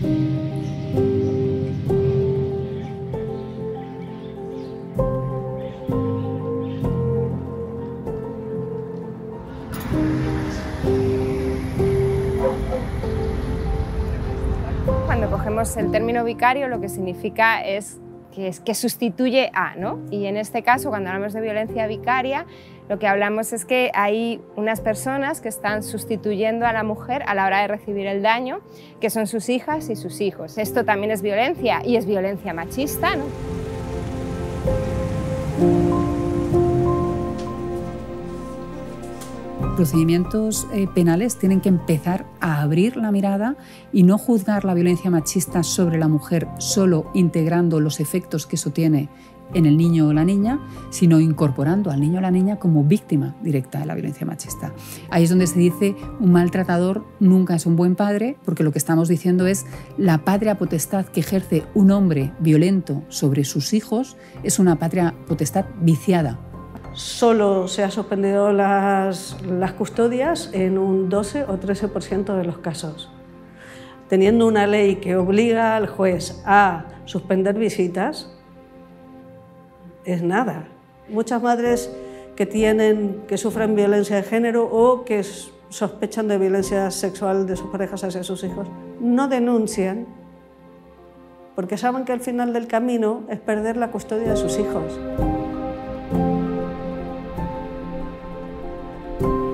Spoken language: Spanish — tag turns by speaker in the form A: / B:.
A: Cuando cogemos el término vicario lo que significa es que, es que sustituye a, ¿no? Y en este caso, cuando hablamos de violencia vicaria, lo que hablamos es que hay unas personas que están sustituyendo a la mujer a la hora de recibir el daño, que son sus hijas y sus hijos. Esto también es violencia y es violencia machista, ¿no?
B: Procedimientos eh, penales tienen que empezar a abrir la mirada y no juzgar la violencia machista sobre la mujer solo integrando los efectos que eso tiene en el niño o la niña, sino incorporando al niño o la niña como víctima directa de la violencia machista. Ahí es donde se dice un maltratador nunca es un buen padre, porque lo que estamos diciendo es la patria potestad que ejerce un hombre violento sobre sus hijos es una patria potestad viciada
C: solo se ha suspendido las, custodias en un 12 o 13% de los casos. Teniendo una ley que obliga al juez a suspender visitas, es nada. Muchas madres que, tienen, que sufren violencia de género o que sospechan de violencia sexual de sus parejas hacia sus hijos, no denuncian porque saben que al final del camino es perder la custodia de sus hijos. thank you.